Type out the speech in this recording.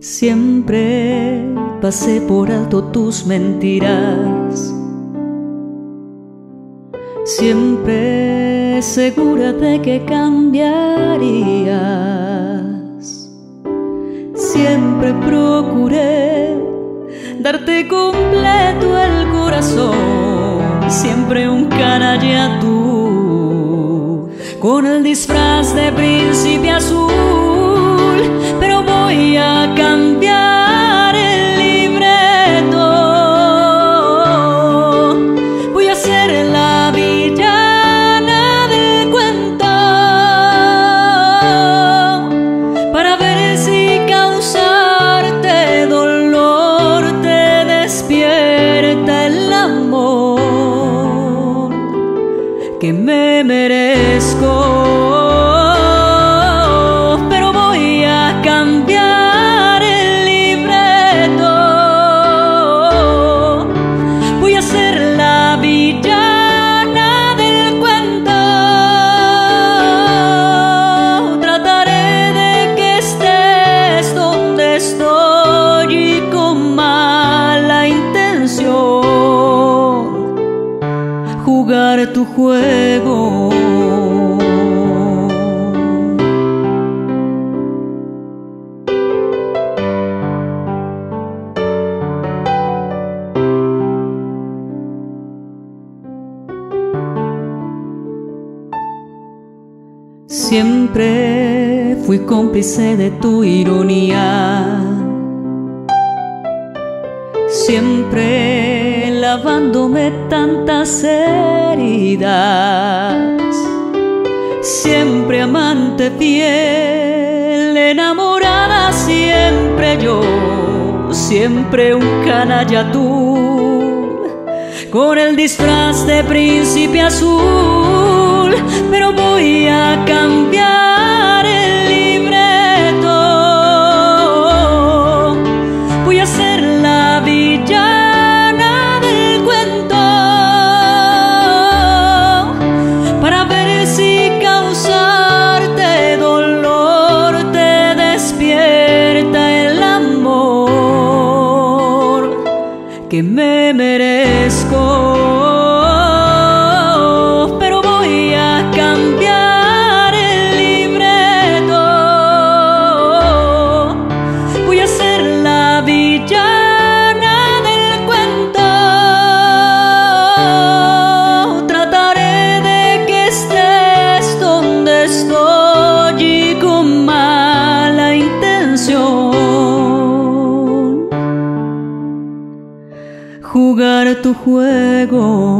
Siempre pasé por alto tus mentiras. Siempre segura de que cambiarías. Siempre procuré darte completo el corazón. Siempre un canalla tú, con el disfraz de príncipe azul que me merezco. Siempre fui cómplice de tu ironía. Siempre lavándome tantas heridas. Siempre amante fiel, enamorada siempre yo, siempre un canalla tú, con el disfraz de príncipe azul, pero voy a que me merezco. Jugar tu juego.